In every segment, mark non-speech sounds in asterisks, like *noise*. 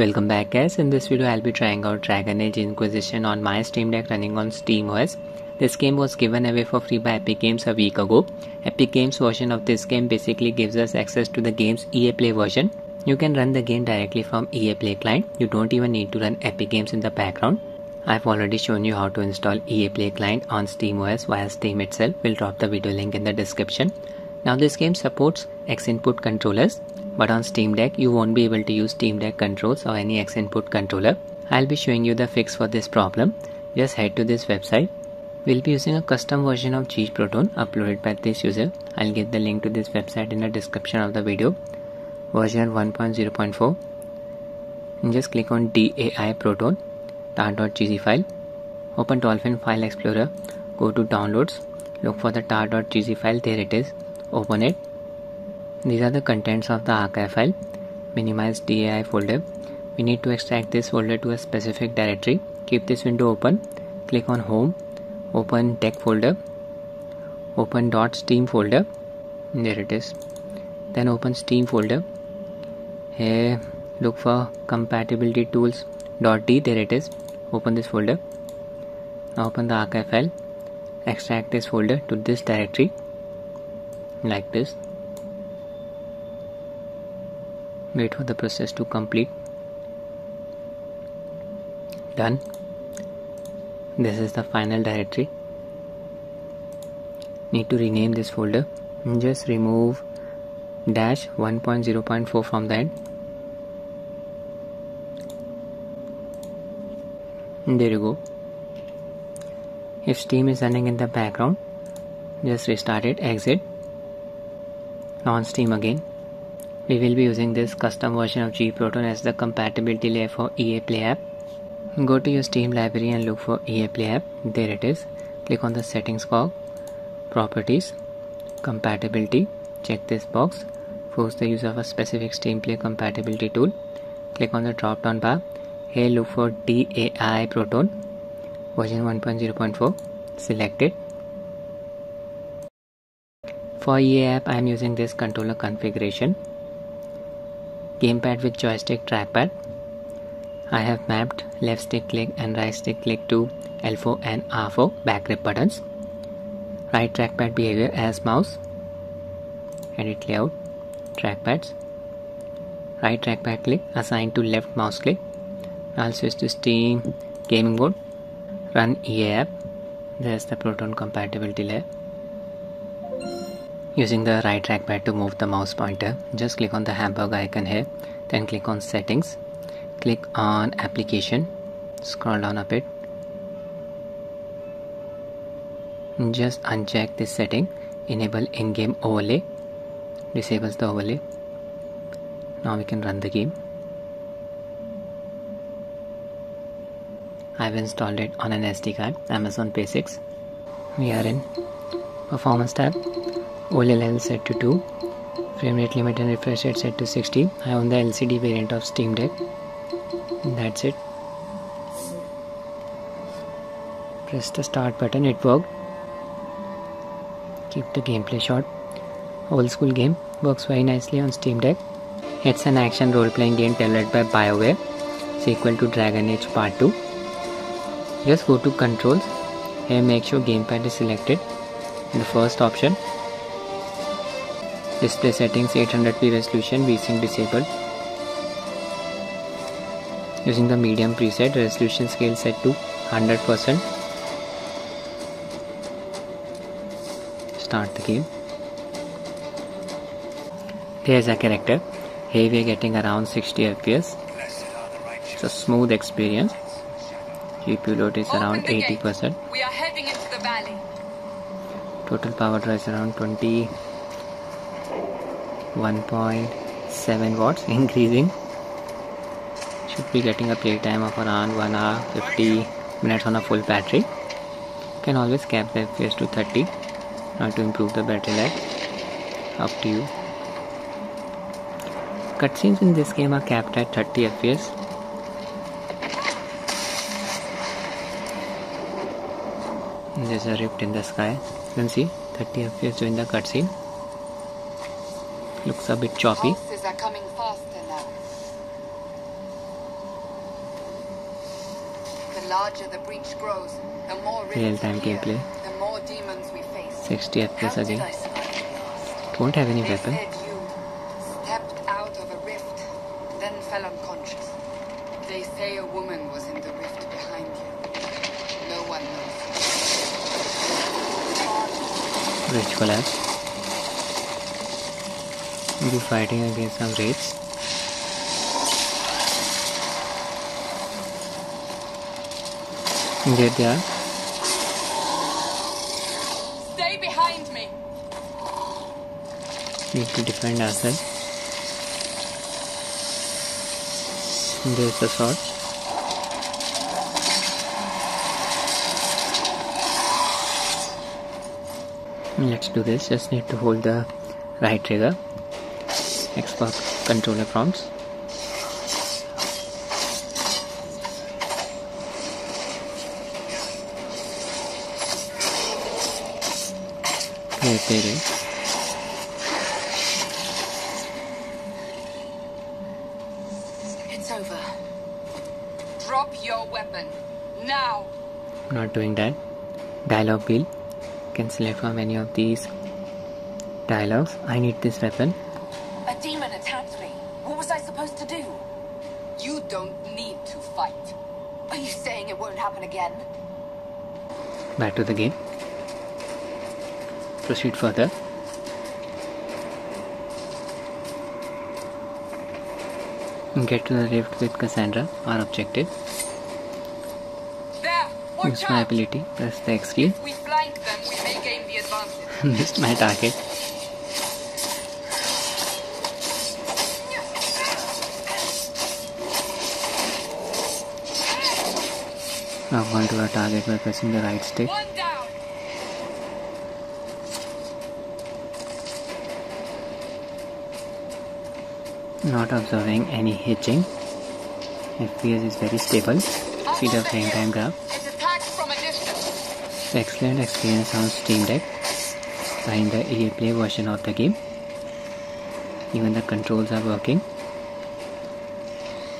Welcome back guys, in this video I'll be trying out Dragon Age Inquisition on my Steam Deck running on SteamOS. This game was given away for free by Epic Games a week ago. Epic Games version of this game basically gives us access to the game's EA Play version. You can run the game directly from EA Play client, you don't even need to run Epic Games in the background. I've already shown you how to install EA Play client on SteamOS via Steam itself, we'll drop the video link in the description. Now this game supports X input controllers but on Steam Deck you won't be able to use Steam Deck controls or any X input controller. I'll be showing you the fix for this problem. Just head to this website. We'll be using a custom version of GE Proton uploaded by this user. I'll give the link to this website in the description of the video. Version 1.0.4. And just click on DAI Proton tar.gz file. Open Dolphin File Explorer. Go to Downloads. Look for the tar.gz file. There it is. Open it these are the contents of the archive file. Minimize DAI folder. We need to extract this folder to a specific directory. Keep this window open. Click on home. Open deck folder. Open .steam folder. There it is. Then open steam folder. Here look for compatibility tools .d. There it is. Open this folder. Now open the archive file. Extract this folder to this directory like this wait for the process to complete. Done. This is the final directory. Need to rename this folder. Just remove dash 1.0.4 from the end. There you go. If steam is running in the background just restart it exit. On steam again we will be using this custom version of GE Proton as the compatibility layer for EA Play app. Go to your Steam library and look for EA Play app. There it is. Click on the settings cog, properties, compatibility. Check this box. Force the use of a specific Steam Play compatibility tool. Click on the drop down bar. Here look for DAI Proton version 1.0.4. Select it. For EA app I am using this controller configuration gamepad with joystick trackpad. I have mapped left stick click and right stick click to L4 and R4 back grip buttons. Right trackpad behavior as mouse. Edit layout. Trackpads. Right trackpad click assigned to left mouse click. I'll switch to Steam gaming mode. Run EA app. There's the Proton compatibility layer. Using the right trackpad to move the mouse pointer, just click on the hamburger icon here, then click on settings, click on application, scroll down a bit, just uncheck this setting, enable in-game overlay, disables the overlay. Now we can run the game. I've installed it on an SD card, Amazon Basics. We are in Performance tab Level set to 2 frame rate limit and refresh rate set to 60 I own the LCD variant of Steam Deck. That's it. Press the start button it worked. Keep the gameplay short. Old school game works very nicely on Steam Deck. It's an action role-playing game developed by BioWare sequel to Dragon Age Part 2 just go to controls. Here make sure gamepad is selected. The first option Display settings 800p resolution VSync disabled. Using the medium preset, resolution scale set to 100%. Start the game. There's a character. Here we are getting around 60 FPS. It's a smooth experience. GPU load is around 80%. We are heading into the valley. Total power draw is around 20 1.7 watts increasing. Should be getting a playtime of around 1 hour 50 minutes on a full battery. Can always cap the FPS to 30 now to improve the battery life. Up to you. Cutscenes in this game are capped at 30 FPS there's a rift in the sky. You can see 30 FPS during the cutscene looks a bit choppy. Pulses are coming faster now. The larger the breach grows, the more real-time gameplay. The more demons we face. 60 FPS again. Won't have any weapon. stepped out of a rift, then fell unconscious. They say a woman was in the rift behind you. No one knows. Bridge collapse. We'll be fighting against some raids. Get there they are. Stay behind me! Need to defend ourselves. There's the sword. Let's do this. Just need to hold the right trigger. Xbox controller prompts. It is. It's over. Drop your weapon. Now! not doing that dialogue wheel can select from any of these dialogues i need this weapon A demon attacked me. What was I supposed to do? You don't need to fight. Are you saying it won't happen again? back to the game proceed further get to the rift with cassandra our objective There! Use my ability press the x key If them, we may gain the advantage. *laughs* missed my target I've gone to our target by pressing the right stick not observing any hitching. FPS is very stable. See the frame time graph. From a distance. Excellent experience on Steam Deck behind the EA Play version of the game. Even the controls are working.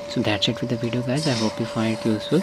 So that's it with the video guys. I hope you find it useful.